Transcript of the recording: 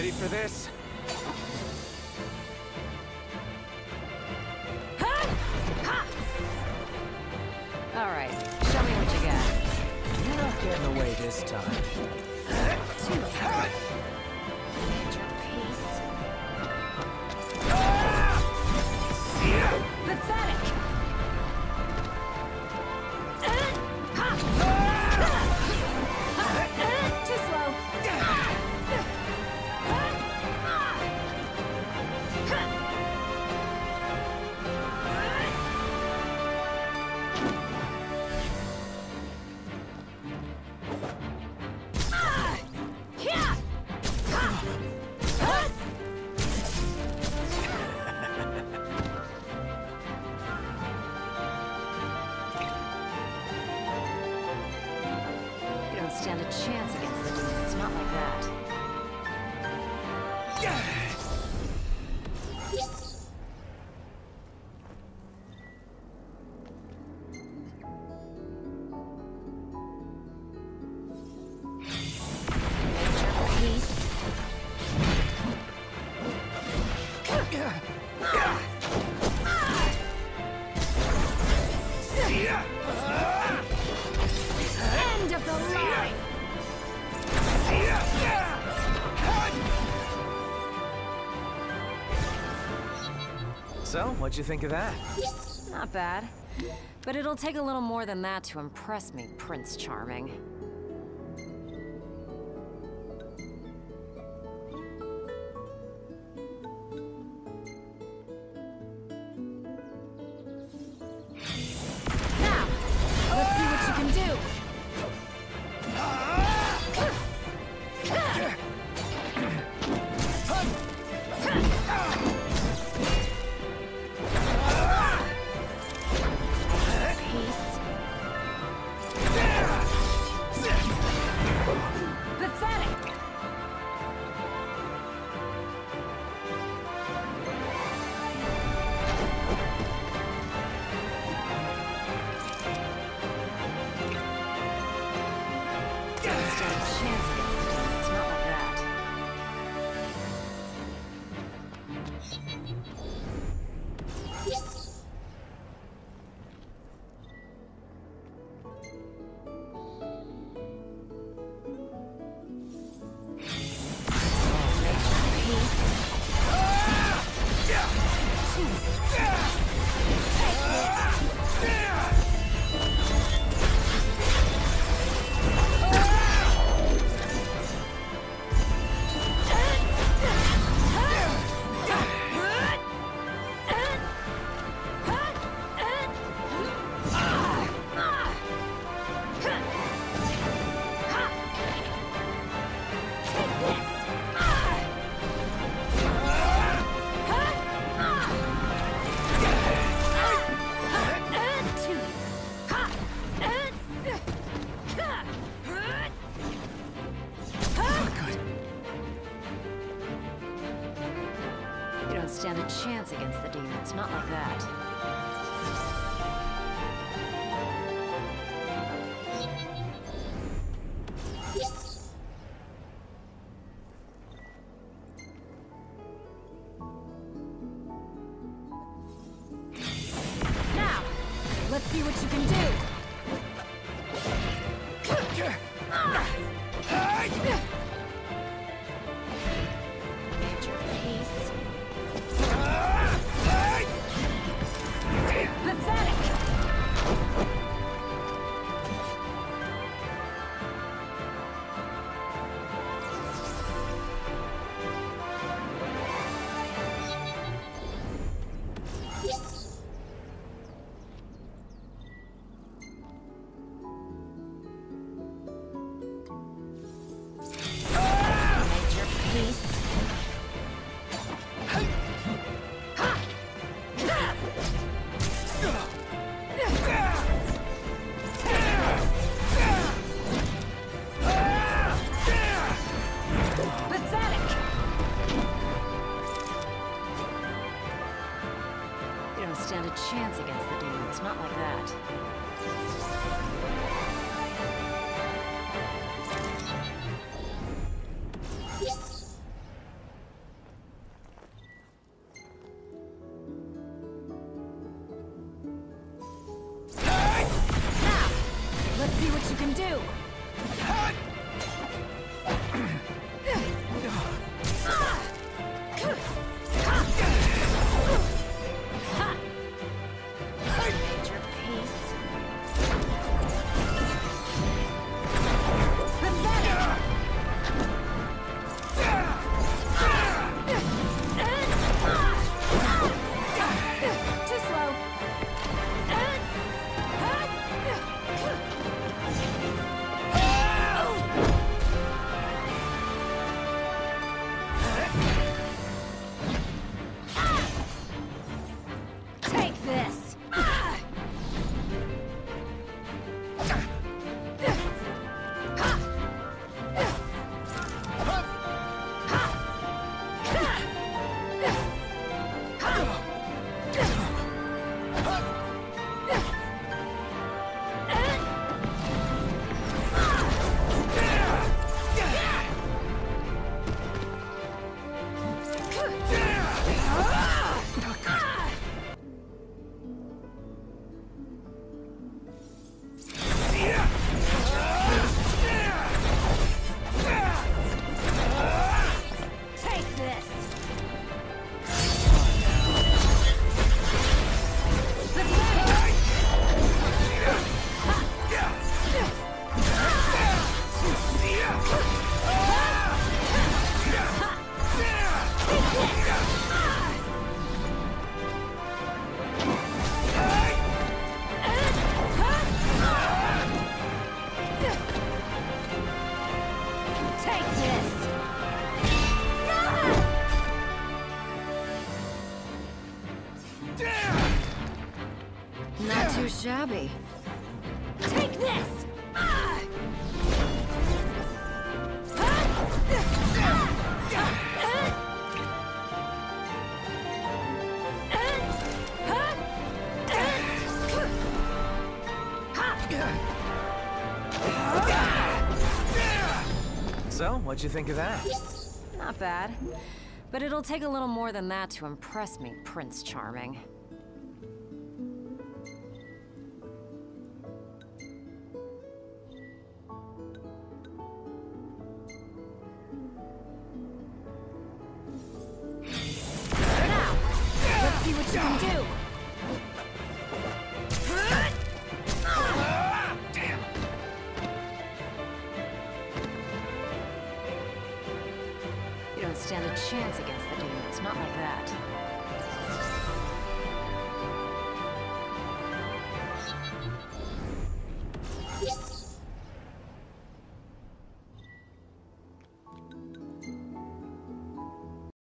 Ready for this? All right, show me what you got. You're not getting away this time. Don't So, what'd you think of that? Not bad. But it'll take a little more than that to impress me, Prince Charming. Chance against the demons, not like that. Now, let's see what you can do. Major peace. Pathetic! do. Cut! Shabby. Take this! So, what'd you think of that? Not bad. But it'll take a little more than that to impress me, Prince Charming. You can do. You don't stand a chance against the demons, not like that.